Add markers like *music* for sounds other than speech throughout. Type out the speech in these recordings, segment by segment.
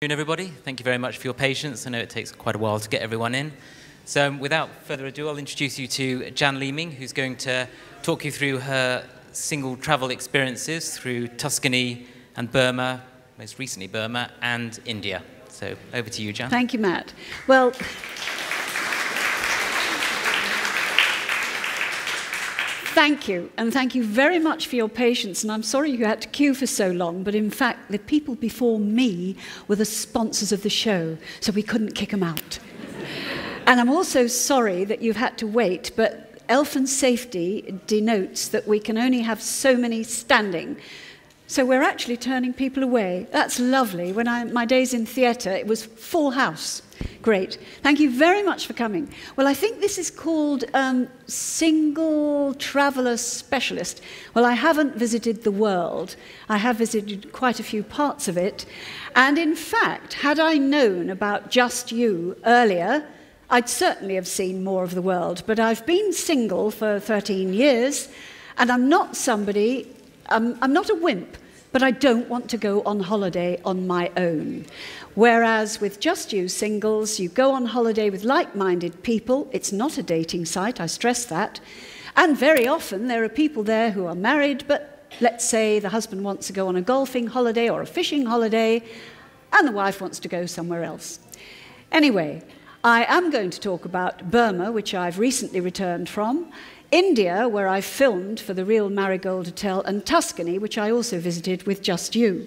afternoon, everybody. Thank you very much for your patience. I know it takes quite a while to get everyone in. So um, without further ado, I'll introduce you to Jan Leeming, who's going to talk you through her single travel experiences through Tuscany and Burma, most recently Burma, and India. So over to you, Jan. Thank you, Matt. Well, Thank you, and thank you very much for your patience. And I'm sorry you had to queue for so long, but in fact, the people before me were the sponsors of the show, so we couldn't kick them out. and I'm also sorry that you've had to wait, but Elfin safety denotes that we can only have so many standing. So we're actually turning people away. That's lovely. When I, my days in theatre, it was full house. Great. Thank you very much for coming. Well, I think this is called um, Single Traveller Specialist. Well, I haven't visited the world. I have visited quite a few parts of it. And in fact, had I known about Just You earlier, I'd certainly have seen more of the world. But I've been single for 13 years, and I'm not somebody, um, I'm not a wimp but I don't want to go on holiday on my own. Whereas with Just You singles, you go on holiday with like minded people. It's not a dating site, I stress that. And very often there are people there who are married, but let's say the husband wants to go on a golfing holiday or a fishing holiday, and the wife wants to go somewhere else. Anyway, I am going to talk about Burma, which I've recently returned from, India, where I filmed for the Real Marigold Hotel, and Tuscany, which I also visited with Just You.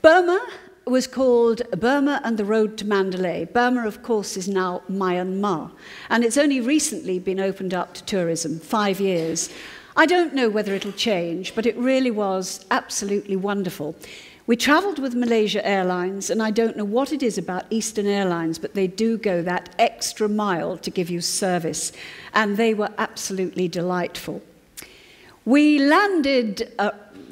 Burma was called Burma and the Road to Mandalay. Burma, of course, is now Myanmar, and it's only recently been opened up to tourism, five years. I don't know whether it'll change, but it really was absolutely wonderful. We travelled with Malaysia Airlines, and I don't know what it is about Eastern Airlines, but they do go that extra mile to give you service, and they were absolutely delightful. We landed, uh,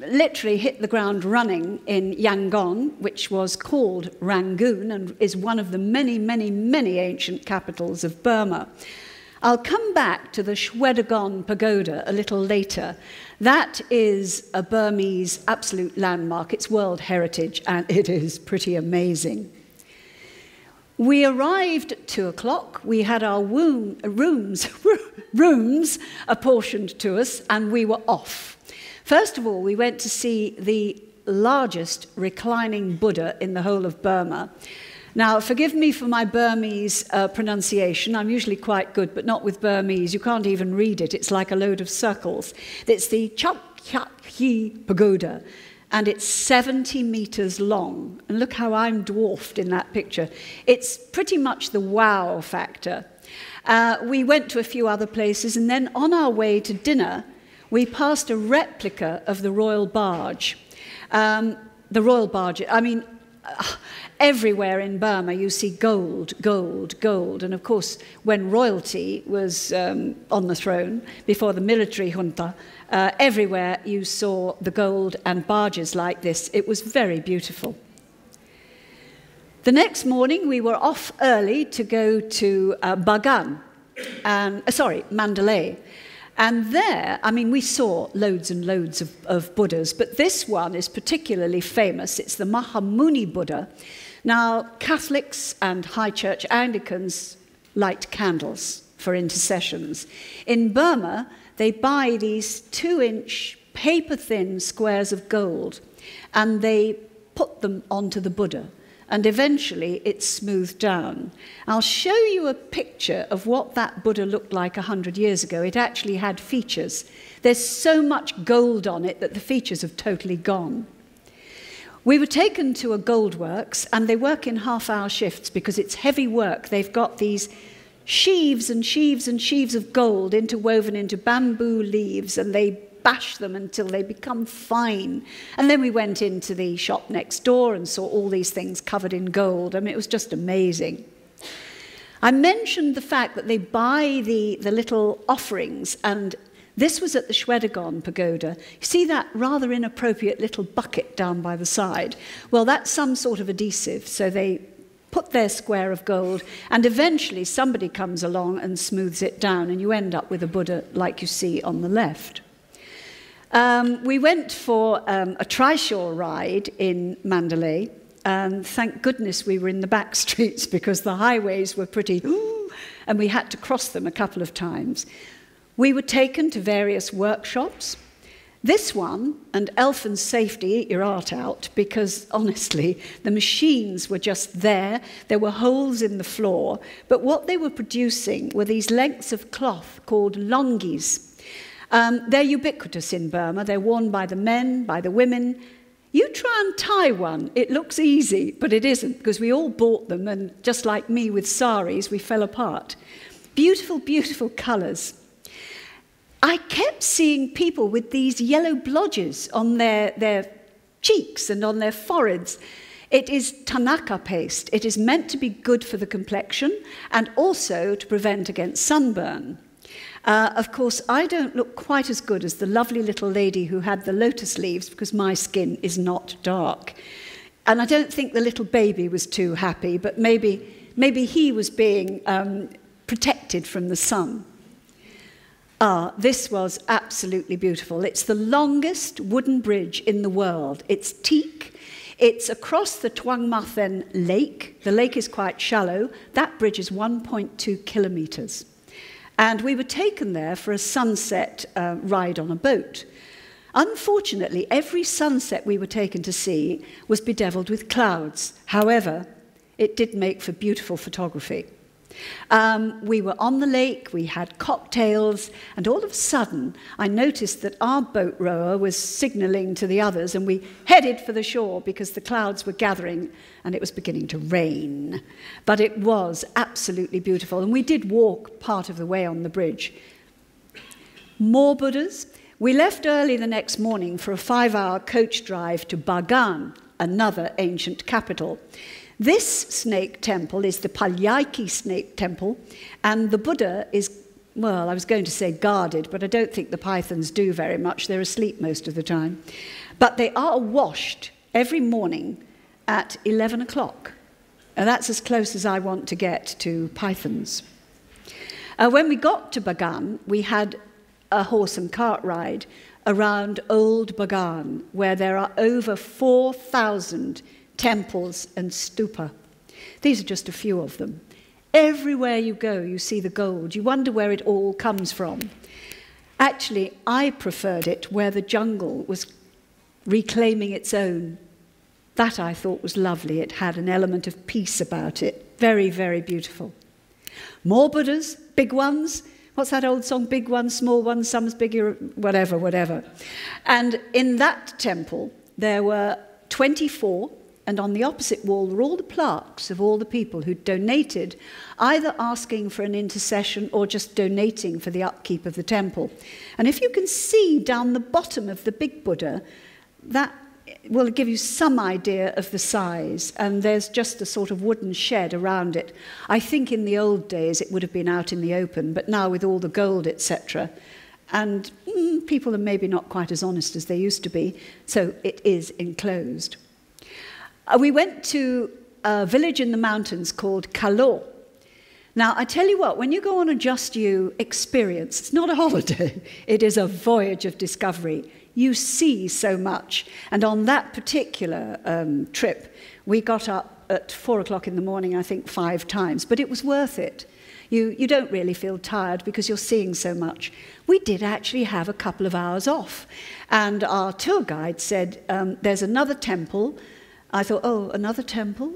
literally hit the ground running in Yangon, which was called Rangoon and is one of the many, many, many ancient capitals of Burma. I'll come back to the Shwedagon Pagoda a little later. That is a Burmese absolute landmark. It's World Heritage, and it is pretty amazing. We arrived at two o'clock. We had our rooms, *laughs* rooms apportioned to us, and we were off. First of all, we went to see the largest reclining Buddha in the whole of Burma. Now, forgive me for my Burmese uh, pronunciation. I'm usually quite good, but not with Burmese. You can't even read it. It's like a load of circles. It's the Hi Pagoda, and it's 70 meters long. And look how I'm dwarfed in that picture. It's pretty much the wow factor. Uh, we went to a few other places, and then on our way to dinner, we passed a replica of the royal barge. Um, the royal barge, I mean, everywhere in Burma you see gold, gold, gold. And of course, when royalty was um, on the throne, before the military junta, uh, everywhere you saw the gold and barges like this. It was very beautiful. The next morning, we were off early to go to uh, Bagan, and, uh, sorry, Mandalay. And there, I mean, we saw loads and loads of, of Buddhas, but this one is particularly famous. It's the Mahamuni Buddha. Now, Catholics and High Church Anglicans light candles for intercessions. In Burma, they buy these two inch paper thin squares of gold and they put them onto the Buddha and eventually it's smoothed down. I'll show you a picture of what that Buddha looked like a 100 years ago. It actually had features. There's so much gold on it that the features have totally gone. We were taken to a gold works, and they work in half hour shifts because it's heavy work. They've got these sheaves and sheaves and sheaves of gold interwoven into bamboo leaves, and they bash them until they become fine. And then we went into the shop next door and saw all these things covered in gold. I mean, it was just amazing. I mentioned the fact that they buy the, the little offerings, and this was at the Shwedagon Pagoda. You see that rather inappropriate little bucket down by the side? Well, that's some sort of adhesive, so they put their square of gold, and eventually somebody comes along and smooths it down, and you end up with a Buddha like you see on the left. Um, we went for um, a trishaw ride in Mandalay, And thank goodness we were in the back *laughs* streets because the highways were pretty, and we had to cross them a couple of times. We were taken to various workshops. This one, and Elfin Safety, eat your art out, because *laughs* honestly, the machines were just there. There were holes in the floor, but what they were producing were these lengths of cloth called longyis. Um, they're ubiquitous in Burma. They're worn by the men, by the women. You try and tie one. It looks easy, but it isn't, because we all bought them, and just like me with saris, we fell apart. Beautiful, beautiful colours. I kept seeing people with these yellow blodges on their, their cheeks and on their foreheads. It is Thanaka paste. It is meant to be good for the complexion and also to prevent against sunburn. Uh, of course, I don't look quite as good as the lovely little lady who had the lotus leaves because my skin is not dark. And I don't think the little baby was too happy, but maybe, maybe he was being um, protected from the sun. Ah, this was absolutely beautiful. It's the longest wooden bridge in the world. It's teak. It's across the Taungthaman Lake. The lake is quite shallow. That bridge is 1.2 kilometers. And we were taken there for a sunset uh, ride on a boat. Unfortunately, every sunset we were taken to see was bedeviled with clouds. However, it did make for beautiful photography. Um, we were on the lake, we had cocktails, and all of a sudden I noticed that our boat rower was signaling to the others, and we headed for the shore because the clouds were gathering and it was beginning to rain. But it was absolutely beautiful, and we did walk part of the way on the bridge. More Buddhas. We left early the next morning for a five hour coach drive to Bagan, another ancient capital. This snake temple is the Palyaki snake temple, and the Buddha is, well, I was going to say guarded, but I don't think the pythons do very much. They're asleep most of the time. But they are washed every morning at 11 o'clock. And that's as close as I want to get to pythons. Uh, when we got to Bagan, we had a horse and cart ride around Old Bagan, where there are over 4,000 temples, and stupa. These are just a few of them. Everywhere you go, you see the gold. You wonder where it all comes from. Actually, I preferred it where the jungle was reclaiming its own. That I thought was lovely. It had an element of peace about it. Very, very beautiful. More Buddhas, big ones. What's that old song? Big ones, small ones, some's bigger, whatever, whatever. And in that temple, there were 24 and on the opposite wall were all the plaques of all the people who donated, either asking for an intercession or just donating for the upkeep of the temple. And if you can see down the bottom of the big Buddha, that will give you some idea of the size. And there's just a sort of wooden shed around it. I think in the old days it would have been out in the open, but now with all the gold, etc., and mm, people are maybe not quite as honest as they used to be, so it is enclosed. Uh, we went to a village in the mountains called Kalaw. Now, I tell you what, when you go on a Just You experience, it's not a *laughs* holiday, it is a voyage of discovery. You see so much. And on that particular um, trip, we got up at four o'clock in the morning, I think five times, but it was worth it. You, you don't really feel tired because you're seeing so much. We did actually have a couple of hours off. And our tour guide said, um, There's another temple I thought, oh, another temple?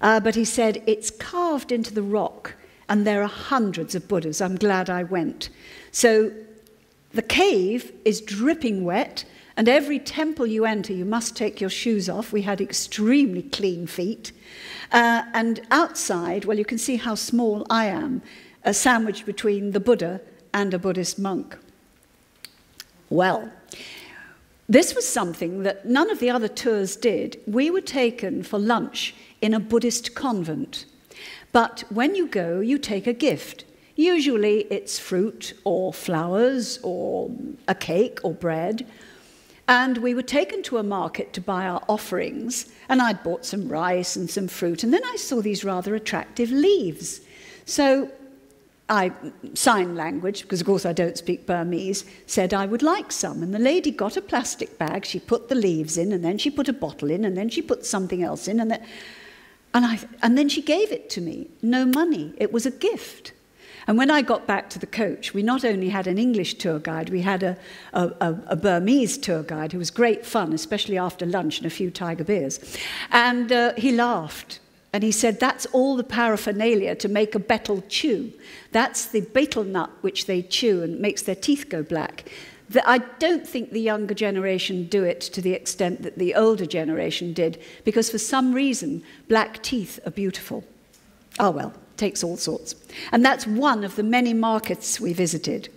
Uh, but he said, it's carved into the rock and there are hundreds of Buddhas. I'm glad I went. So the cave is dripping wet, and every temple you enter, you must take your shoes off. We had extremely clean feet. Uh, and outside, well, you can see how small I am, a sandwich between the Buddha and a Buddhist monk. Well, this was something that none of the other tours did. We were taken for lunch in a Buddhist convent. But when you go, you take a gift. Usually it's fruit or flowers or a cake or bread. And we were taken to a market to buy our offerings, and I'd bought some rice and some fruit, and then I saw these rather attractive leaves. So I, sign language, because of course I don't speak Burmese, said I would like some. And the lady got a plastic bag, she put the leaves in, and then she put a bottle in, and then she put something else in, and and, I, and then she gave it to me. No money, it was a gift. And when I got back to the coach, we not only had an English tour guide, we had a, a, a Burmese tour guide who was great fun, especially after lunch and a few tiger beers. And uh, he laughed. And he said, that's all the paraphernalia to make a betel chew. That's the betel nut which they chew and makes their teeth go black. The, I don't think the younger generation do it to the extent that the older generation did, because for some reason, black teeth are beautiful. Oh well, takes all sorts. And that's one of the many markets we visited.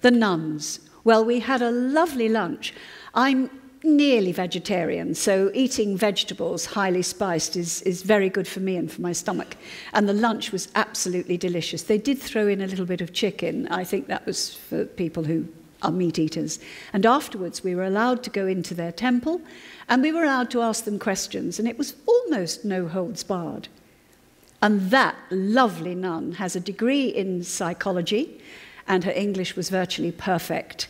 The nuns. Well, we had a lovely lunch. I'm nearly vegetarian, so eating vegetables highly spiced is, is very good for me and for my stomach. And the lunch was absolutely delicious. They did throw in a little bit of chicken. I think that was for people who are meat eaters. And afterwards, we were allowed to go into their temple and we were allowed to ask them questions, and it was almost no holds barred. And that lovely nun has a degree in psychology, and her English was virtually perfect.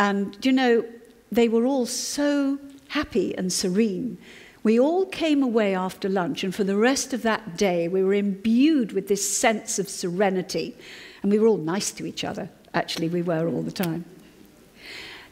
And, you know, they were all so happy and serene. We all came away after lunch, and for the rest of that day, we were imbued with this sense of serenity. And we were all nice to each other. Actually, we were all the time.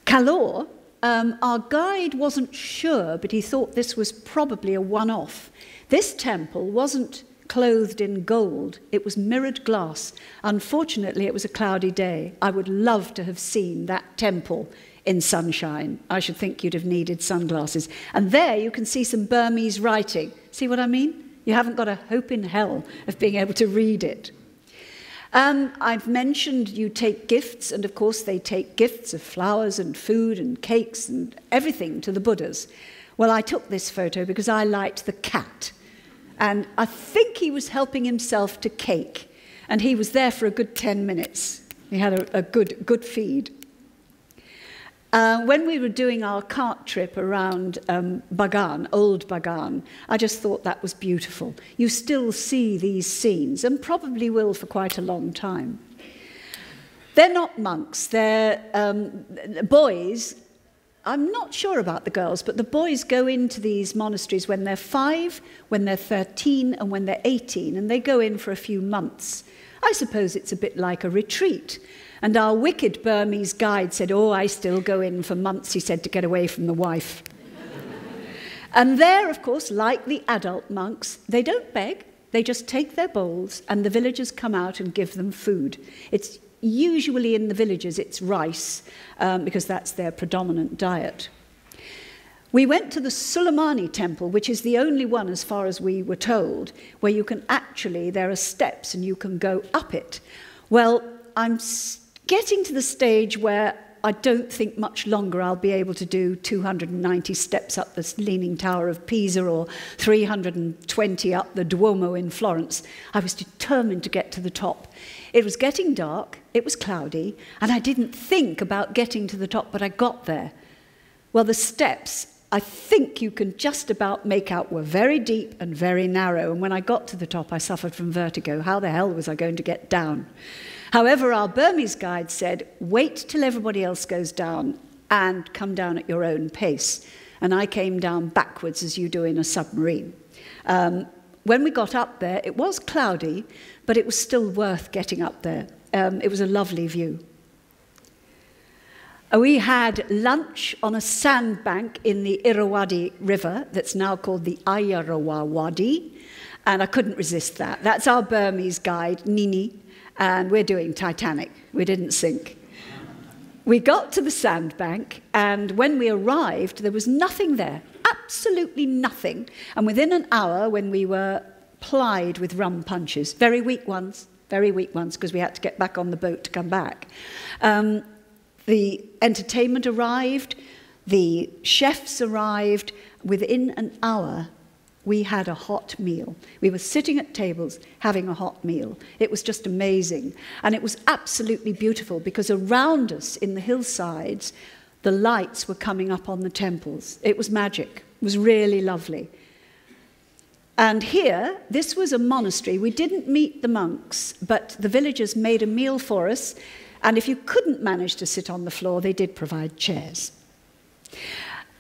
Kalaw, um, our guide wasn't sure, but he thought this was probably a one off. This temple wasn't clothed in gold. It was mirrored glass. Unfortunately, it was a cloudy day. I would love to have seen that temple in sunshine. I should think you'd have needed sunglasses. And there you can see some Burmese writing. See what I mean? You haven't got a hope in hell of being able to read it. Um, I've mentioned you take gifts, and of course, they take gifts of flowers and food and cakes and everything to the Buddhas. Well, I took this photo because I liked the cat. And I think he was helping himself to cake. And he was there for a good 10 minutes. He had a, a good, good feed. Uh, when we were doing our cart trip around um, Bagan, old Bagan, I just thought that was beautiful. You still see these scenes, and probably will for quite a long time. They're not monks, they're um, boys I'm not sure about the girls, but the boys go into these monasteries when they're five, when they're 13, and when they're 18, and they go in for a few months. I suppose it's a bit like a retreat. And our wicked Burmese guide said, Oh, I still go in for months, he said, to get away from the wife. and there, of course, like the adult monks, they don't beg, they just take their bowls, and the villagers come out and give them food. It's Usually in the villages it's rice um, because that's their predominant diet. We went to the Sulamani temple, which is the only one, as far as we were told, where you can actually, there are steps and you can go up it. Well, I'm getting to the stage where I don't think much longer I'll be able to do 290 steps up the Leaning Tower of Pisa or 320 up the Duomo in Florence. I was determined to get to the top. It was getting dark, it was cloudy, and I didn't think about getting to the top, but I got there. Well, the steps, I think you can just about make out, were very deep and very narrow. And when I got to the top, I suffered from vertigo. How the hell was I going to get down? However, our Burmese guide said, wait till everybody else goes down and come down at your own pace. And I came down backwards as you do in a submarine. Um, when we got up there, it was cloudy, but it was still worth getting up there. Um, it was a lovely view. We had lunch on a sandbank in the Irrawaddy River that's now called the Ayarawa Wadi, and I couldn't resist that. That's our Burmese guide, Nini, and we're doing Titanic. We didn't sink. We got to the sandbank, and when we arrived, there was nothing there, absolutely nothing. And within an hour, when we were plied with rum punches, very weak ones, very weak ones, because we had to get back on the boat to come back. Um, the entertainment arrived, the chefs arrived. Within an hour, we had a hot meal. We were sitting at tables having a hot meal. It was just amazing. And it was absolutely beautiful because around us in the hillsides, the lights were coming up on the temples. It was magic. It was really lovely. And here, this was a monastery. We didn't meet the monks, but the villagers made a meal for us. And if you couldn't manage to sit on the floor, they did provide chairs.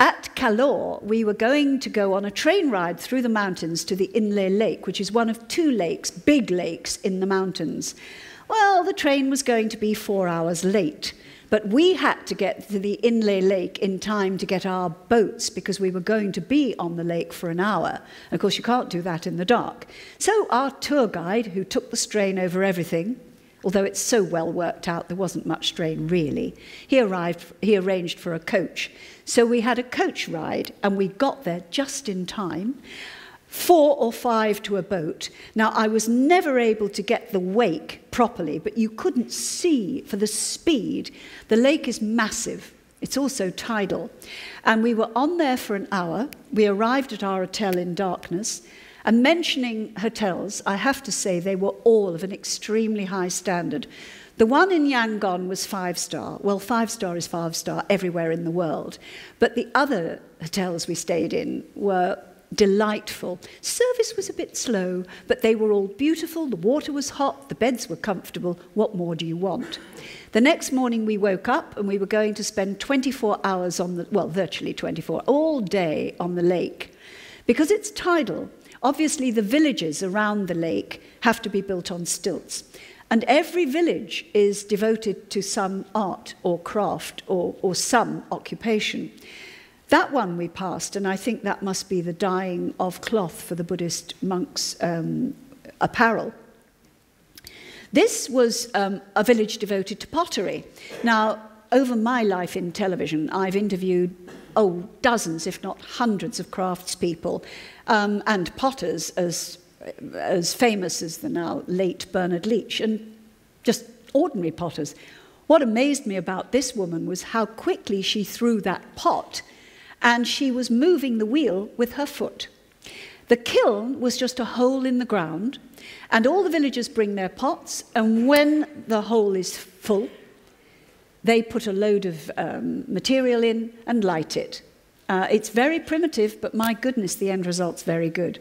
At Kalaw, we were going to go on a train ride through the mountains to the Inle Lake, which is one of two lakes, big lakes in the mountains. Well, the train was going to be four hours late, but we had to get to the Inle Lake in time to get our boats because we were going to be on the lake for an hour. Of course, you can't do that in the dark. So our tour guide, who took the strain over everything, although it's so well worked out, there wasn't much strain really. He arrived, he arranged for a coach. So we had a coach ride and we got there just in time. Four or five to a boat. Now, I was never able to get the wake properly, but you couldn't see for the speed. The lake is massive. It's also tidal. And we were on there for an hour. We arrived at our hotel in darkness. And mentioning hotels, I have to say they were all of an extremely high standard. The one in Yangon was five star. Well, five star is five star everywhere in the world. But the other hotels we stayed in were delightful. Service was a bit slow, but they were all beautiful. The water was hot, the beds were comfortable. What more do you want? The next morning we woke up and we were going to spend 24 hours on the, well, virtually 24, all day on the lake. Because it's tidal, Obviously, the villages around the lake have to be built on stilts. And every village is devoted to some art or craft or, or some occupation. That one we passed, and I think that must be the dyeing of cloth for the Buddhist monks' um, apparel. This was um, a village devoted to pottery. Now, over my life in television, I've interviewed oh, dozens, if not hundreds, of craftspeople um, and potters as, as famous as the now late Bernard Leach, and just ordinary potters. What amazed me about this woman was how quickly she threw that pot, and she was moving the wheel with her foot. The kiln was just a hole in the ground, and all the villagers bring their pots, and when the hole is full, they put a load of um, material in and light it. Uh, it's very primitive, but my goodness, the end result's very good.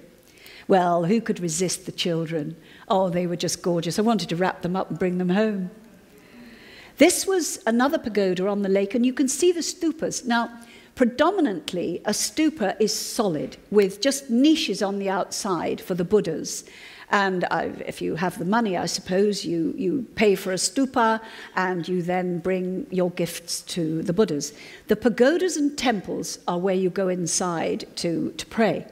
Well, who could resist the children? Oh, they were just gorgeous. I wanted to wrap them up and bring them home. This was another pagoda on the lake, and you can see the stupas. Now, predominantly, a stupa is solid with just niches on the outside for the Buddhas. And if you have the money, I suppose, you, you pay for a stupa and you then bring your gifts to the Buddhas. The pagodas and temples are where you go inside to, to pray.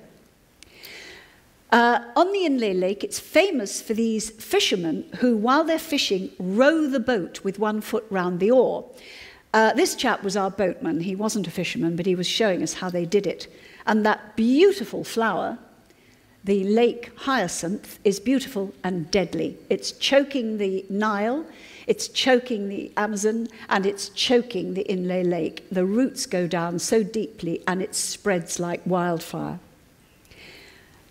Uh, on the Inle Lake, it's famous for these fishermen who, while they're fishing, row the boat with one foot round the oar. Uh, this chap was our boatman. He wasn't a fisherman, but he was showing us how they did it. And that beautiful flower the lake hyacinth is beautiful and deadly. It's choking the Nile, it's choking the Amazon, and it's choking the Inle Lake. The roots go down so deeply and it spreads like wildfire.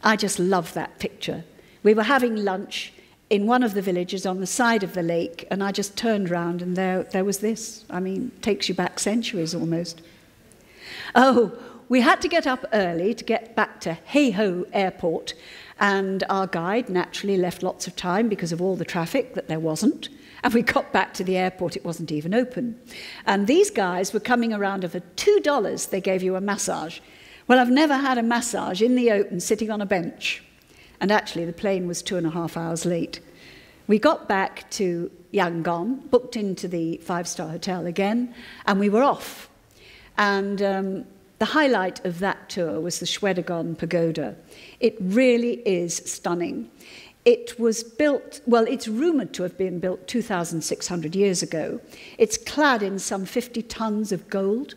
I just love that picture. We were having lunch in one of the villages on the side of the lake, and I just turned round and there, there was this. I mean, takes you back centuries almost. Oh, we had to get up early to get back to Heho Airport, and our guide naturally left lots of time because of all the traffic that there wasn't. And we got back to the airport, it wasn't even open. And these guys were coming around, for $2, they gave you a massage. Well, I've never had a massage in the open sitting on a bench. And actually, the plane was two and a half hours late. We got back to Yangon, booked into the five star hotel again, and we were off. And um, the highlight of that tour was the Shwedagon Pagoda. It really is stunning. It was built, well, it's rumored to have been built 2,600 years ago. It's clad in some 50 tons of gold.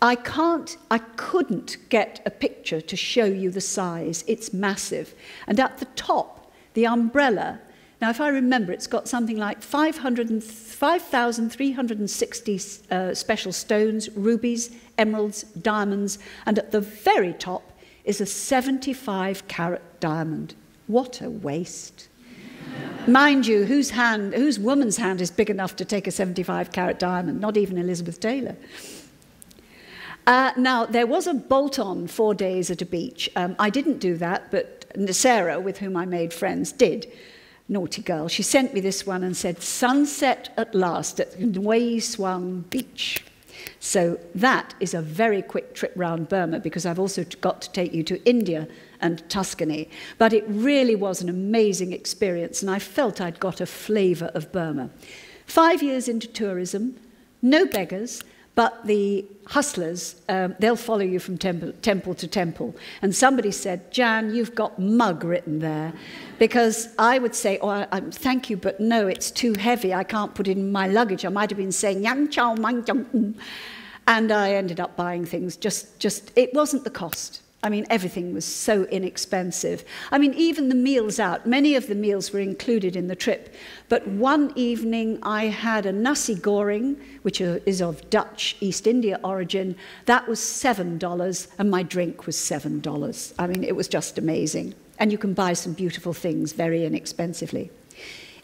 I can't, I couldn't get a picture to show you the size. It's massive. And at the top, the umbrella now, if I remember, it's got something like 5,360 uh, special stones, rubies, emeralds, diamonds, and at the very top is a 75 carat diamond. What a waste. Mind you, whose hand, whose woman's hand is big enough to take a 75 carat diamond? Not even Elizabeth Taylor. Uh, now, there was a bolt on four days at a beach. Um, I didn't do that, but Sarah, with whom I made friends, did. Naughty girl. She sent me this one and said, Sunset at last at Ngwe Saung Beach. So that is a very quick trip round Burma because I've also got to take you to India and Tuscany. But it really was an amazing experience, and I felt I'd got a flavour of Burma. Five years into tourism, no beggars, but the hustlers, um, they'll follow you from temple, temple to temple. And somebody said, Jan, you've got mug written there. Because I would say, oh, I, I, thank you, but no, it's too heavy. I can't put it in my luggage. I might have been saying, yang chow mang And I ended up buying things. Just, just, it wasn't the cost. I mean, everything was so inexpensive. I mean, even the meals out, many of the meals were included in the trip. But one evening I had a nasi goreng, which is of Dutch East India origin. That was $7, and my drink was $7. I mean, it was just amazing. And you can buy some beautiful things very inexpensively.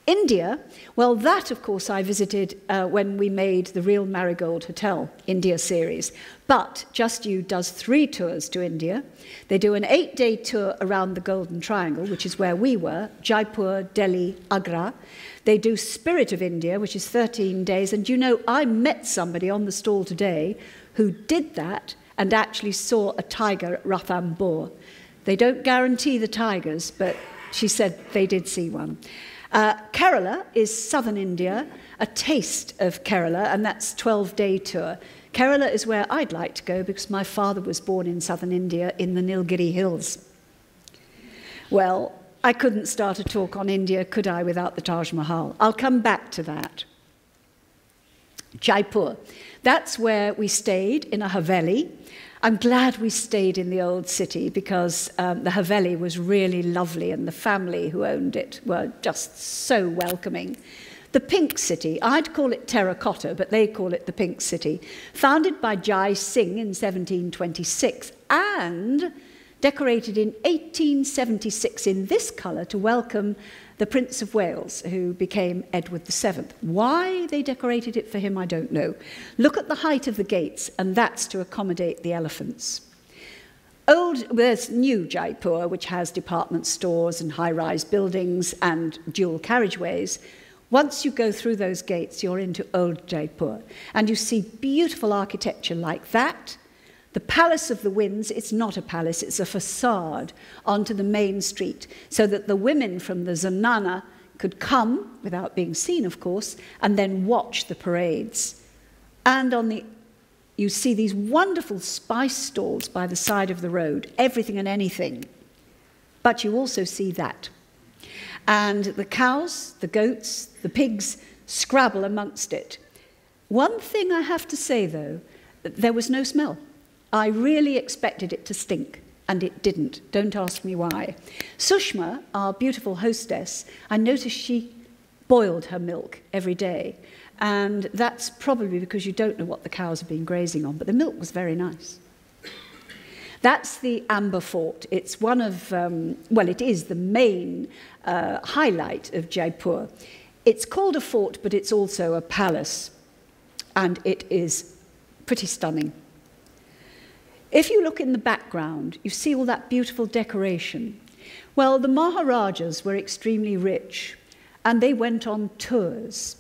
India, well, that, of course, I visited uh, when we made the Real Marigold Hotel India series. But Just You does three tours to India. They do an eight day tour around the Golden Triangle, which is where we were Jaipur, Delhi, Agra. They do Spirit of India, which is 13 days. And you know, I met somebody on the stall today who did that and actually saw a tiger at Ranthambore. They don't guarantee the tigers, but she said they did see one. Uh, Kerala is southern India, a taste of Kerala, and that's 12 day tour. Kerala is where I'd like to go because my father was born in southern India in the Nilgiri Hills. Well, I couldn't start a talk on India, could I, without the Taj Mahal? I'll come back to that. Jaipur. That's where we stayed in a Haveli. I'm glad we stayed in the old city because um, the Haveli was really lovely and the family who owned it were just so welcoming. The Pink City, I'd call it terracotta, but they call it the Pink City, founded by Jai Singh in 1726 and decorated in 1876 in this colour to welcome the Prince of Wales, who became Edward VII. Why they decorated it for him, I don't know. Look at the height of the gates, and that's to accommodate the elephants. Old, there's new Jaipur, which has department stores and high-rise buildings and dual carriageways. Once you go through those gates, you're into Old Jaipur, and you see beautiful architecture like that, the Palace of the Winds, it's not a palace, it's a facade onto the main street, so that the women from the Zenana could come, without being seen, of course, and then watch the parades. And on the you see these wonderful spice stalls by the side of the road, everything and anything. But you also see that. And the cows, the goats, the pigs scrabble amongst it. One thing I have to say, though, there was no smell. I really expected it to stink, and it didn't. Don't ask me why. Sushma, our beautiful hostess, I noticed she boiled her milk every day. And that's probably because you don't know what the cows have been grazing on, but the milk was very nice. That's the Amber Fort. It's one of, um, well, it is the main uh, highlight of Jaipur. It's called a fort, but it's also a palace, and it is pretty stunning. If you look in the background, you see all that beautiful decoration. Well, the Maharajas were extremely rich, and they went on tours,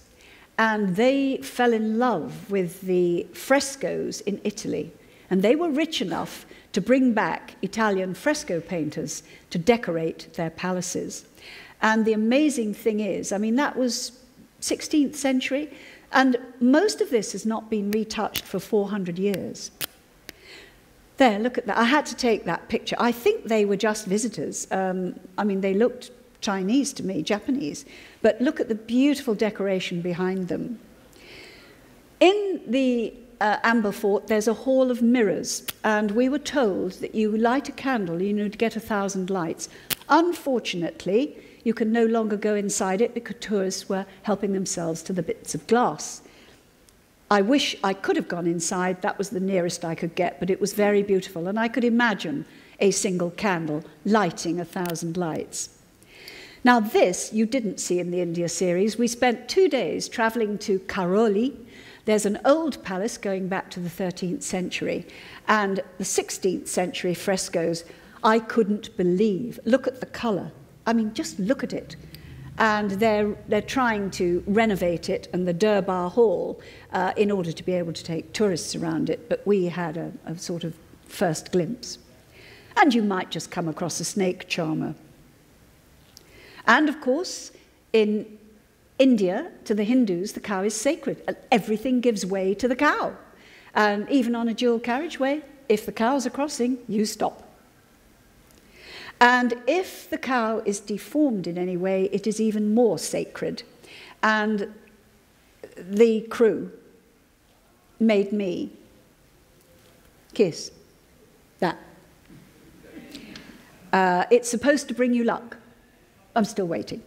and they fell in love with the frescoes in Italy, and they were rich enough to bring back Italian fresco painters to decorate their palaces. And the amazing thing is, I mean, that was 16th century, and most of this has not been retouched for 400 years. There, look at that. I had to take that picture. I think they were just visitors. Um, I mean, they looked Chinese to me, Japanese. But look at the beautiful decoration behind them. In the uh, Amber Fort, there's a hall of mirrors, and we were told that you light a candle, you to get a thousand lights. Unfortunately, you can no longer go inside it because tourists were helping themselves to the bits of glass. I wish I could have gone inside. That was the nearest I could get, but it was very beautiful. And I could imagine a single candle lighting a thousand lights. Now, this you didn't see in the India series. We spent two days traveling to Karauli. There's an old palace going back to the 13th century, and the 16th century frescoes I couldn't believe. Look at the colour. I mean, just look at it. And they're, they're trying to renovate it and the Durbar Hall uh, in order to be able to take tourists around it. But we had a, a sort of first glimpse. And you might just come across a snake charmer. And of course, in India, to the Hindus, the cow is sacred. Everything gives way to the cow. And even on a dual carriageway, if the cows are crossing, you stop. And if the cow is deformed in any way, it is even more sacred. And the crew made me kiss that. Uh, it's supposed to bring you luck. I'm still waiting.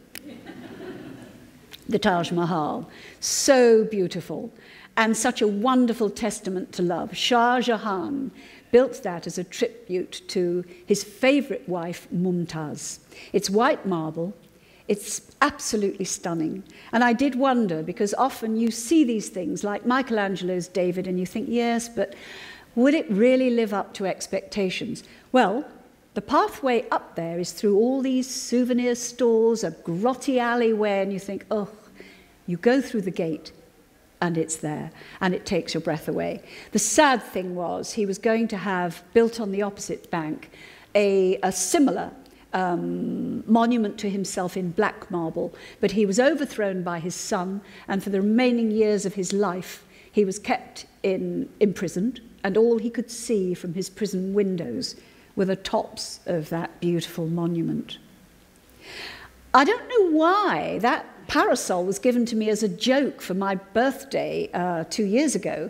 the Taj Mahal. So beautiful and such a wonderful testament to love. Shah Jahan built that as a tribute to his favorite wife, Mumtaz. It's white marble. It's absolutely stunning. And I did wonder, because often you see these things like Michelangelo's David, and you think, yes, but would it really live up to expectations? Well, the pathway up there is through all these souvenir stores, a grotty alleyway, and you think, oh, you go through the gate and it's there, and it takes your breath away. The sad thing was he was going to have, built on the opposite bank, a, a similar um, monument to himself in black marble, but he was overthrown by his son, and for the remaining years of his life, he was kept in, imprisoned, and all he could see from his prison windows were the tops of that beautiful monument. I don't know why that parasol was given to me as a joke for my birthday uh, two years ago,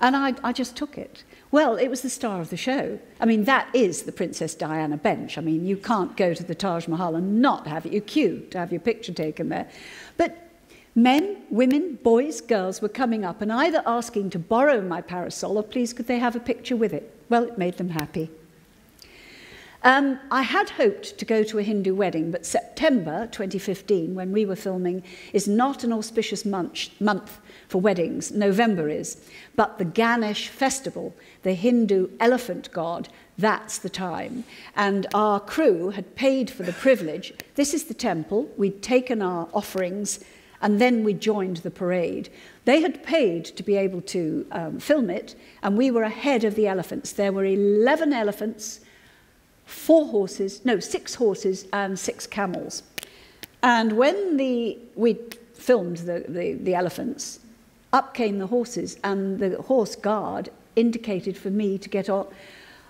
and I, I just took it. Well, it was the star of the show. I mean, that is the Princess Diana bench. I mean, you can't go to the Taj Mahal and not have your queue to have your picture taken there. But men, women, boys, girls were coming up and either asking to borrow my parasol or please could they have a picture with it. Well, it made them happy. Um, I had hoped to go to a Hindu wedding, but September 2015, when we were filming, is not an auspicious month, month for weddings. November is. But the Ganesh festival, the Hindu elephant god, that's the time. And our crew had paid for the privilege. This is the temple. We'd taken our offerings and then we joined the parade. They had paid to be able to um, film it, and we were ahead of the elephants. There were 11 elephants four horses, no, six horses and six camels. And when the, we filmed the, the, the elephants, up came the horses, and the horse guard indicated for me to get on.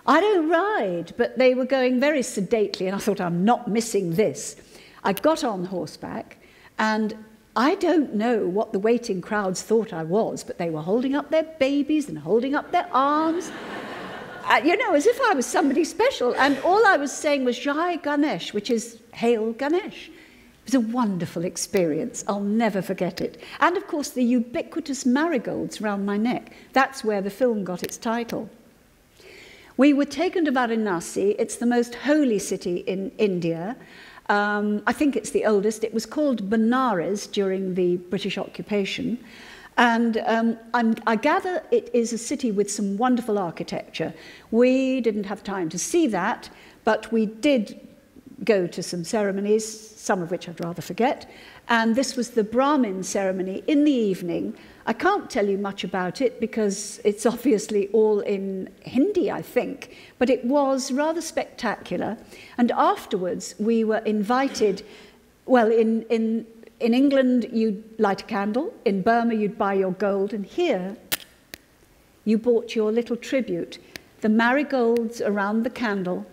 I don't ride, but they were going very sedately, and I thought, I'm not missing this. I got on horseback, and I don't know what the waiting crowds thought I was, but they were holding up their babies and holding up their arms you know, as if I was somebody special. And all I was saying was Jai Ganesh, which is Hail Ganesh. It was a wonderful experience. I'll never forget it. And of course, the ubiquitous marigolds around my neck. That's where the film got its title. We were taken to Varanasi. It's the most holy city in India. Um, I think it's the oldest. It was called Benares during the British occupation. And um, i gather it is a city with some wonderful architecture. We didn't have time to see that, but we did go to some ceremonies, some of which I'd rather forget. And this was the Brahmin ceremony in the evening. I can't tell you much about it because it's *laughs* obviously all in Hindi, I think, but it was rather spectacular. And afterwards, we were invited, well, in, in in England, you'd light a candle. In Burma, you'd buy your gold. And here, you bought your little tribute, the marigolds around the candle,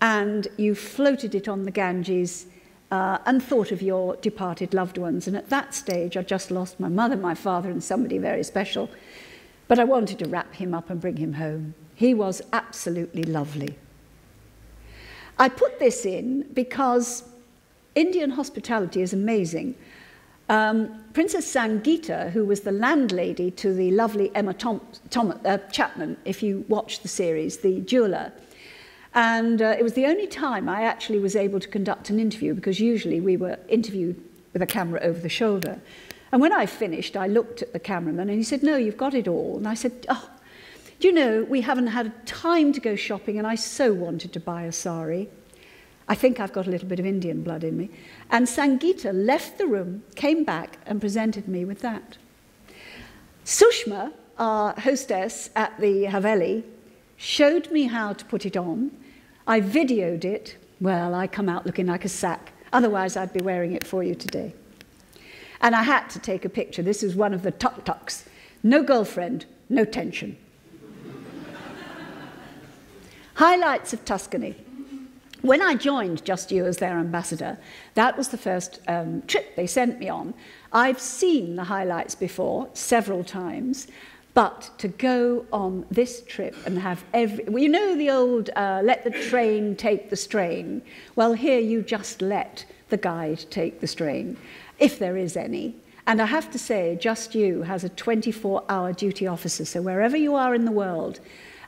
and you floated it on the Ganges uh, and thought of your departed loved ones. And at that stage, I'd just lost my mother, my father, and somebody very special. But I wanted to wrap him up and bring him home. He was absolutely lovely. I put this in because Indian hospitality is amazing. Um, Princess Sangeeta, who was the landlady to the lovely Emma Tom, Tom, uh, Chapman, if you watch the series, the jeweler, and uh, it was the only time I actually was able to conduct an interview because usually we were interviewed with a camera over the shoulder. And when I finished, I looked at the cameraman and he said, No, you've got it all. And I said, Oh, Do you know, we haven't had time to go shopping, and I so wanted to buy a sari. I think I've got a little bit of Indian blood in me. And Sangeeta left the room, came back, and presented me with that. Sushma, our hostess at the Haveli, showed me how to put it on. I videoed it. Well, I come out looking like a sack. Otherwise, I'd be wearing it for you today. And I had to take a picture. This is one of the tuk tuks. No girlfriend, no tension. *laughs* Highlights of Tuscany. When I joined Just You as their ambassador, that was the first um, trip they sent me on. I've seen the highlights before several times, but to go on this trip and have every, well, you know the old uh, let the train take the strain. Well, here you just let the guide take the strain, if there is any. And I have to say, Just You has a 24 hour duty officer. So wherever you are in the world,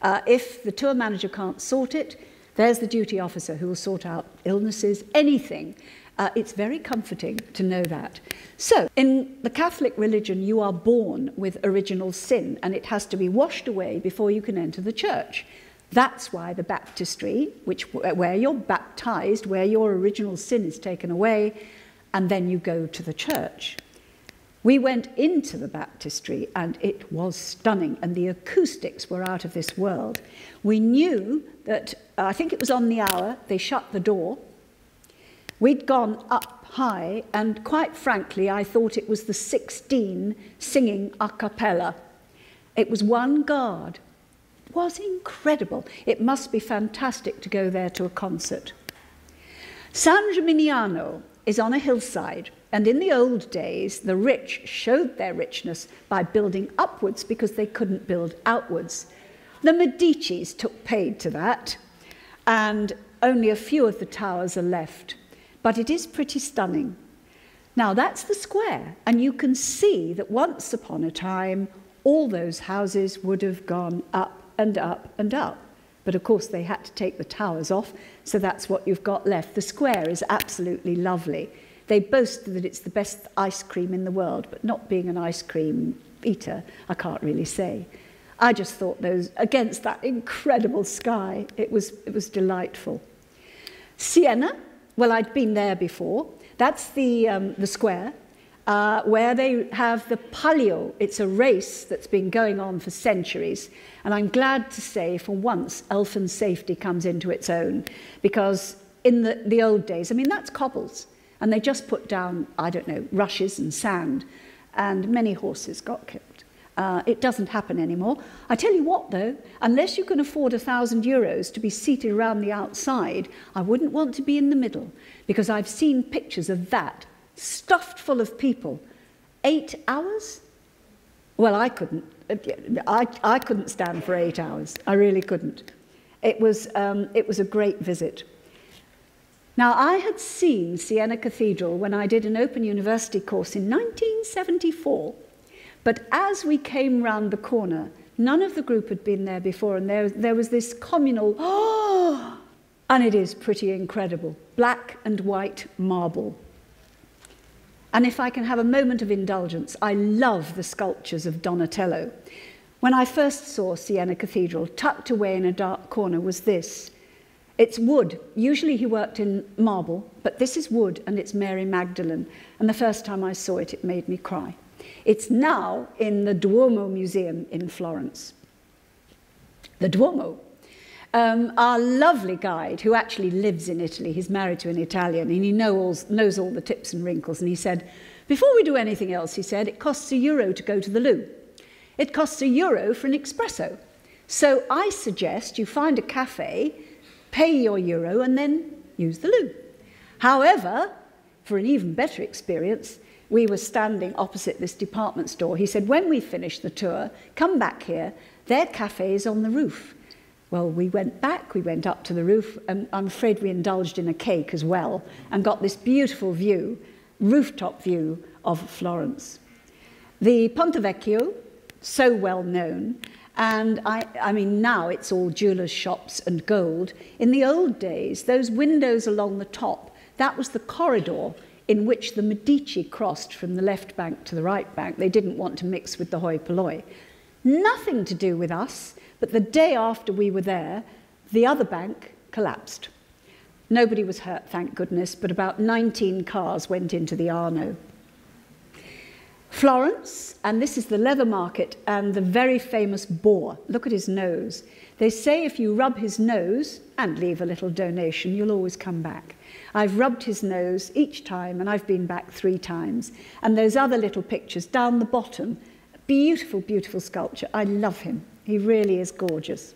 uh, if the tour manager can't sort it, there's the duty officer who will sort out illnesses, anything. Uh, it's very comforting to know that. So, in the Catholic religion, you are born with original sin, and it has to be washed away before you can enter the church. That's why the baptistry, which, where you're baptized, where your original sin is taken away, and then you go to the church. We went into the baptistry and it was stunning, and the acoustics were out of this world. We knew that, uh, I think it was on the hour, they shut the door. We'd gone up high, and quite frankly, I thought it was the 16 singing a cappella. It was one guard. It was incredible. It must be fantastic to go there to a concert. San Gimignano is on a hillside. And in the old days, the rich showed their richness by building upwards because they couldn't build outwards. The Medicis took paid to that, and only a few of the towers are left. But it is pretty stunning. Now, that's the square, and you can see that once upon a time, all those houses would have gone up and up and up. But of course, they had to take the towers off, so that's what you've got left. The square is absolutely lovely. They boast that it's the best ice cream in the world, but not being an ice cream eater, I can't really say. I just thought those, against that incredible sky, it was, it was delightful. Siena, well, I'd been there before. That's the, um, the square uh, where they have the Palio. It's a race that's been going on for centuries. And I'm glad to say, for once, elfin safety comes into its own. Because in the, the old days, I mean, that's cobbles. And they just put down, I don't know, rushes and sand, and many horses got killed. Uh, it doesn't happen anymore. I tell you what, though, unless you can afford a thousand euros to be seated around the outside, I wouldn't want to be in the middle, because I've seen pictures of that, stuffed full of people. Eight hours? Well, I couldn't. I, I couldn't stand for eight hours. I really couldn't. It was, um, it was a great visit. Now, I had seen Siena Cathedral when I did an Open University course in 1974, but as we came round the corner, none of the group had been there before, and there, there was this communal, oh, *gasps* and it is pretty incredible black and white marble. And if I can have a moment of indulgence, I love the sculptures of Donatello. When I first saw Siena Cathedral, tucked away in a dark corner was this it's wood. Usually he worked in marble, but this is wood and it's Mary Magdalene. And the first time I saw it, it made me cry. It's now in the Duomo Museum in Florence. The Duomo. Um, our lovely guide, who actually lives in Italy, he's married to an Italian, and he knows, knows all the tips and wrinkles, and he said, before we do anything else, he said, it costs a euro to go to the loo. It costs a euro for an espresso. So I suggest you find a cafe pay your euro, and then use the loo. However, for an even better experience, we were standing opposite this department store. He said, when we finish the tour, come back here. Their cafe is on the roof. Well, we went back, we went up to the roof, and I'm afraid we indulged in a cake as well, and got this beautiful view, rooftop view of Florence. The Ponte Vecchio, so well known, and I, I mean, now it's all jewelers' shops and gold. In the old days, those windows along the top, that was the corridor in which the Medici crossed from the left bank to the right bank. They didn't want to mix with the hoi polloi. Nothing to do with us, but the day after we were there, the other bank collapsed. Nobody was hurt, thank goodness, but about 19 cars went into the Arno. Florence, and this is the leather market and the very famous boar. Look at his nose. They say if you rub his nose and leave a little donation, you'll always come back. I've rubbed his nose each time, and I've been back three times. And those other little pictures down the bottom, beautiful, beautiful sculpture. I love him. He really is gorgeous.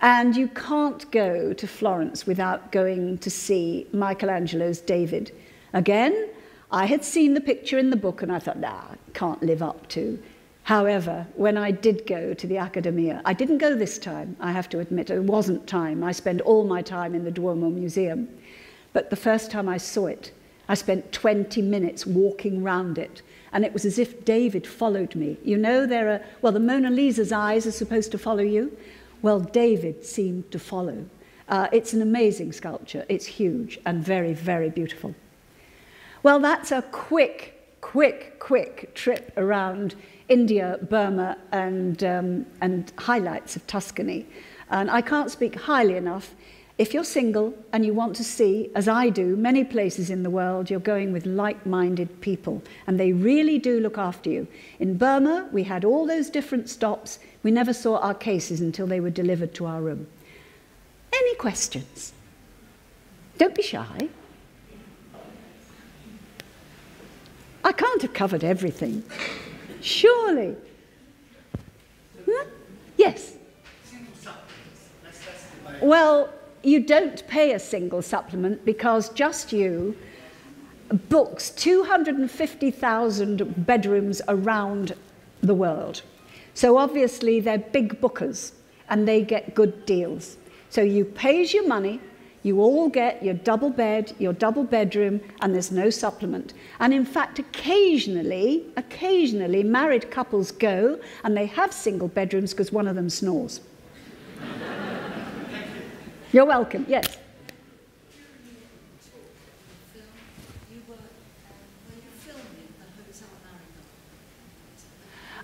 And you can't go to Florence without going to see Michelangelo's David. Again, I had seen the picture in the book and I thought, nah, can't live up to. However, when I did go to the Accademia, I didn't go this time, I have to admit, it wasn't time. I spend all my time in the Duomo Museum. But the first time I saw it, I spent 20 minutes walking round it. And it was as if David followed me. You know, there are, well, the Mona Lisa's eyes are supposed to follow you. Well, David seemed to follow. Uh, it's an amazing sculpture. It's huge and very, very beautiful. Well, that's a quick, quick, quick trip around India, Burma, and, um, and highlights of Tuscany. And I can't speak highly enough. If you're single and you want to see, as I do, many places in the world, you're going with like minded people, and they really do look after you. In Burma, we had all those different stops. We never saw our cases until they were delivered to our room. Any questions? Don't be shy. I can't have covered everything. Surely. Huh? Yes. Well, you don't pay a single supplement because just you books 250,000 bedrooms around the world. So obviously they're big bookers and they get good deals. So you pays your money you all get your double bed, your double bedroom, and there's no supplement. And in fact, occasionally, occasionally, married couples go and they have single bedrooms because one of them snores. You're welcome, yes.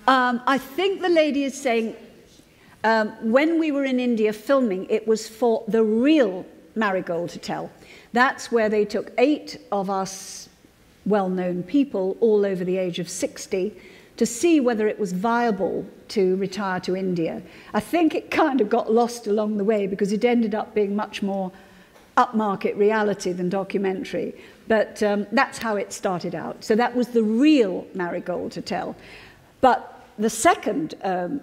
Um, I think the lady is saying um, when we were in India filming, it was for the real Marigold Hotel. That's where they took eight of us well known people, all over the age of 60, to see whether it was viable to retire to India. I think it kind of got lost along the way because it ended up being much more upmarket reality than documentary. But um, that's how it started out. So that was the real Marigold Hotel. But the second um,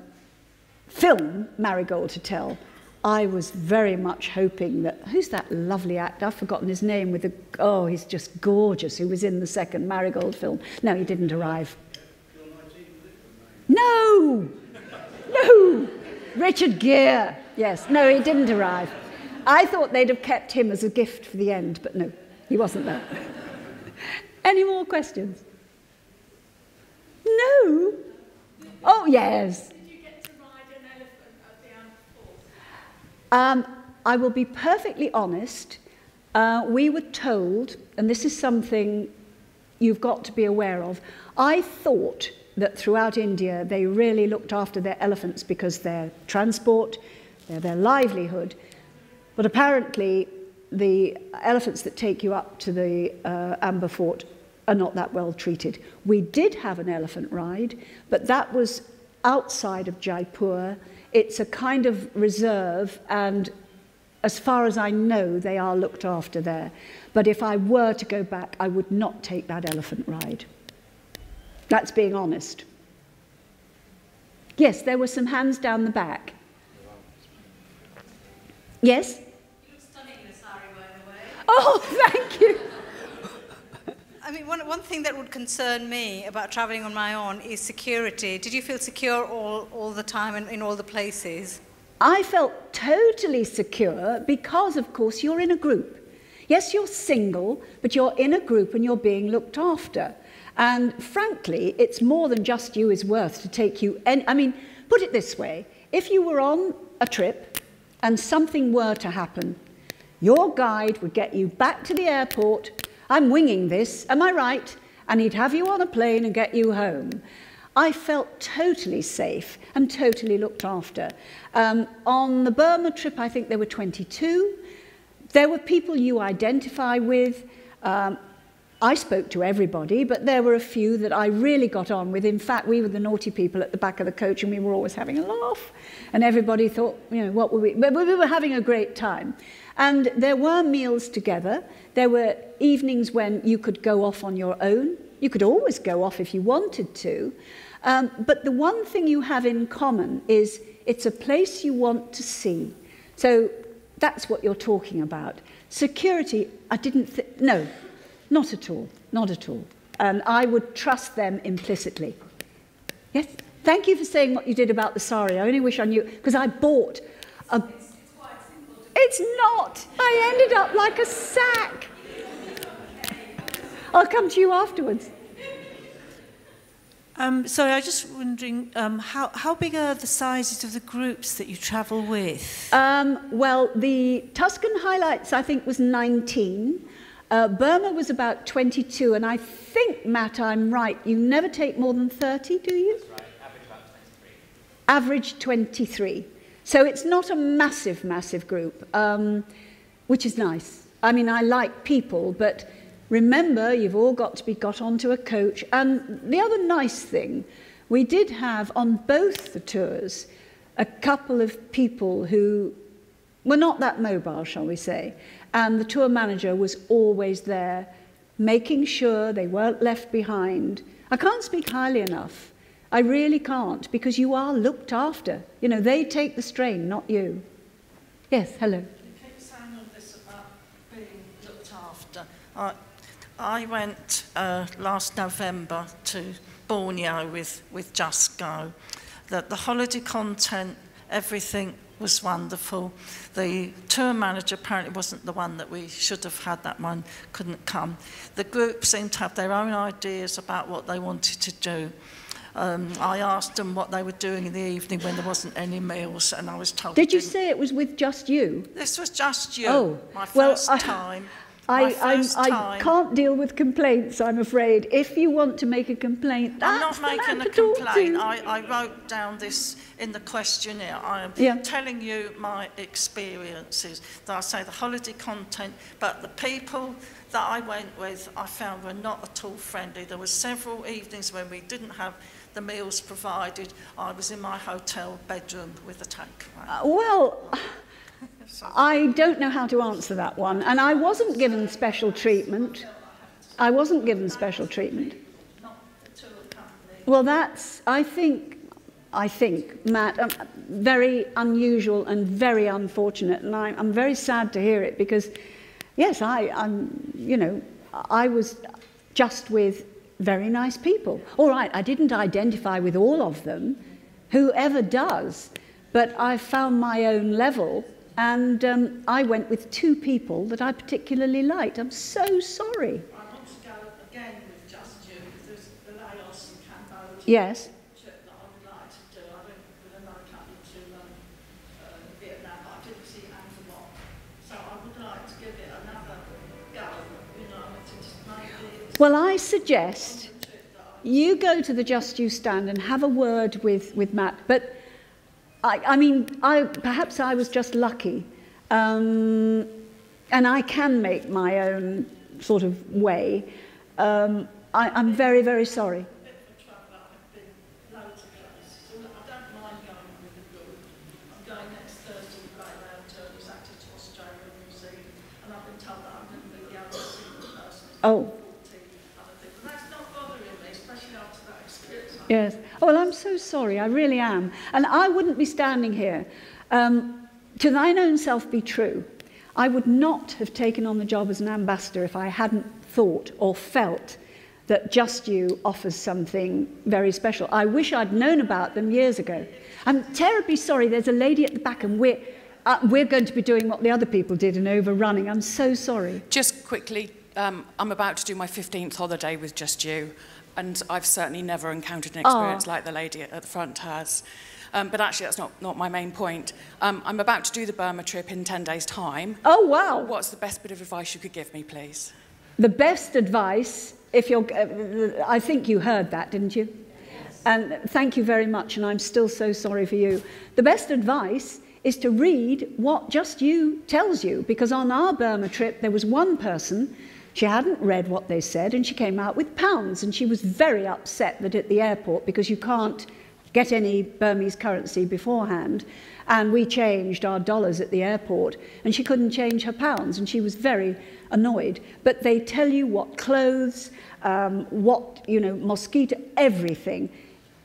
film, Marigold Hotel, I was very much hoping that who's that lovely actor? I've forgotten his name. With the oh, he's just gorgeous. Who was in the second Marigold film? No, he didn't arrive. No, no, Richard Gere. Yes, no, he didn't arrive. I thought they'd have kept him as a gift for the end, but no, he wasn't there. *laughs* Any more questions? No. Oh yes. Um, I will be perfectly honest. Uh, we were told, and this is something you've got to be aware of, I thought that throughout India they really looked after their elephants because their transport, they're their livelihood. But apparently, the elephants that take you up to the uh, Amber Fort are not that well treated. We did have an elephant ride, but that was outside of Jaipur it's a kind of reserve, and as far as I know, they are looked after there. But if I were to go back, I would not take that elephant ride. That's being honest. Yes, there were some hands down the back. Yes? Oh, stunning, a sari, by the way. oh, thank you. I mean, one, one thing that would concern me about traveling on my own is security. Did you feel secure all, all the time and in all the places? I felt totally secure because, of course, you're in a group. Yes, you're single, but you're in a group and you're being looked after. And frankly, it's more than just you is worth to take you. I mean, put it this way if you were on a trip and something were to happen, your guide would get you back to the airport I'm winging this, am I right? And he'd have you on a plane and get you home. I felt totally safe and totally looked after. Um, on the Burma trip, I think there were 22. There were people you identify with. Um, I spoke to everybody, but there were a few that I really got on with. In fact, we were the naughty people at the back of the coach and we were always having a laugh. And everybody thought, you know, what were we? But we were having a great time. And there were meals together. There were evenings when you could go off on your own. You could always go off if you wanted to. Um, but the one thing you have in common is it's a place you want to see. So that's what you're talking about. Security, I didn't think, no, not at all, not at all. And I would trust them implicitly. Yes? Thank you for saying what you did about the sari. I only wish I knew, because I bought a... It's, it's not. I ended up like a sack. I'll come to you afterwards. Um, sorry, I was just wondering, um, how, how big are the sizes of the groups that you travel with? Um, well, the Tuscan highlights, I think, was 19. Uh, Burma was about 22, and I think, Matt, I'm right. You never take more than 30, do you? That's right. Average about 23. Average 23. So it's not a massive, massive group, um, which is nice. I mean, I like people, but Remember, you've all got to be got onto a coach. And the other nice thing, we did have on both the tours a couple of people who were not that mobile, shall we say. And the tour manager was always there, making sure they weren't left behind. I can't speak highly enough. I really can't, because you are looked after. You know, they take the strain, not you. Yes, hello. You keep saying all this about being looked after. I, I went uh, last November to Borneo with, with Just Go. The, the holiday content, everything was wonderful. The tour manager apparently wasn't the one that we should have had. That one couldn't come. The group seemed to have their own ideas about what they wanted to do. Um, I asked them what they were doing in the evening when there wasn't any meals, and I was told. Did you say it was with just you? This was just you. Oh, my first well, I, time. I, I, can't deal with complaints, I'm afraid. If you want to make a complaint, I'm not making a complaint. I, I wrote down this in the questionnaire. I am yeah. telling you my experiences. That I say the holiday content, but the people that I went with, I found were not at all friendly. There were several evenings when we didn't have the meals provided. I was in my hotel bedroom with a tank. Uh, well. I don't know how to answer that one. And I wasn't given special treatment. I wasn't given special treatment. Well, that's, I think, I think, Matt, um, very unusual and very unfortunate. And I, I'm very sad to hear it because, yes, I, I'm, you know, I was just with very nice people. All right, I didn't identify with all of them. Whoever does? But I found my own level and um, I went with two people that I particularly liked. I'm so sorry. I want to go again with just you, because there's the Laos and Cambodia yes. trip that I would like to do. I went with another couple to um, uh, Vietnam, but I didn't see Angkor So I would like to give it another go, you know, to just maybe... Well, I suggest you go to the Just You stand and have a word with, with Matt. But I, I mean, I, perhaps I was just lucky. Um, and I can make my own sort of way. Um, I, I'm very, very sorry. For trouble that been no to this i don't mind going over the road going next Thursday right now to to australia and new zealand and up the tuckerberg and the others so close oh. That's not bothering me press you out to the experts yes. Oh, well, I'm so sorry. I really am. And I wouldn't be standing here. Um, to thine own self be true. I would not have taken on the job as an ambassador if I hadn't thought or felt that Just You offers something very special. I wish I'd known about them years ago. I'm terribly sorry. There's a lady at the back, and we're, uh, we're going to be doing what the other people did and overrunning. I'm so sorry. Just quickly, um, I'm about to do my 15th holiday with Just You and I've certainly never encountered an experience oh. like the lady at the front has. Um, but actually, that's not, not my main point. Um, I'm about to do the Burma trip in 10 days' time. Oh, wow. What's the best bit of advice you could give me, please? The best advice, if you're, uh, I think you heard that, didn't you? Yes. And thank you very much, and I'm still so sorry for you. The best advice is to read what Just You tells you, because on our Burma trip, there was one person, she hadn't read what they said, and she came out with pounds, and she was very upset that at the airport, because you can't get any Burmese currency beforehand, and we changed our dollars at the airport, and she couldn't change her pounds, and she was very annoyed. But they tell you what clothes, um, what, you know, mosquito, everything.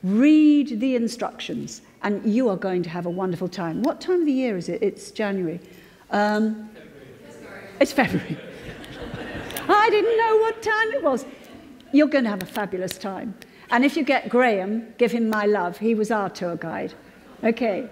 Read the instructions, and you are going to have a wonderful time. What time of the year is it? It's January. Um, February. It's February. I didn't know what time it was. You're going to have a fabulous time. And if you get Graham, give him my love. He was our tour guide. Okay.